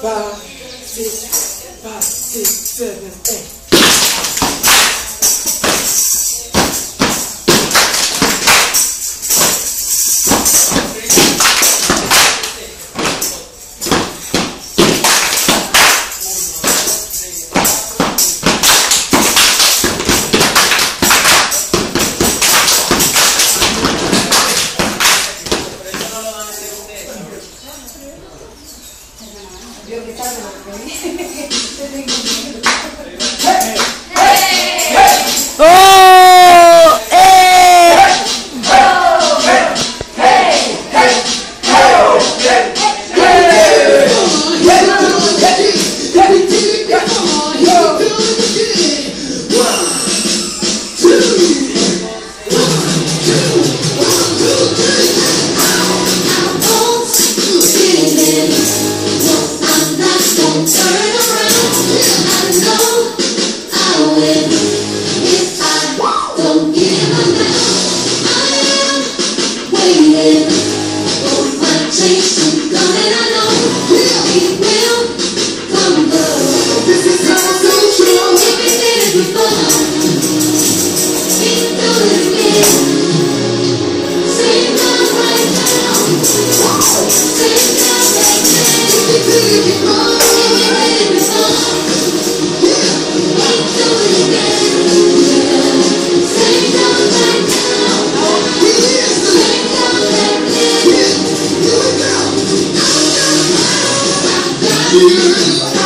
Five, six, five, six, seven, eight. Está en el orden. aqui.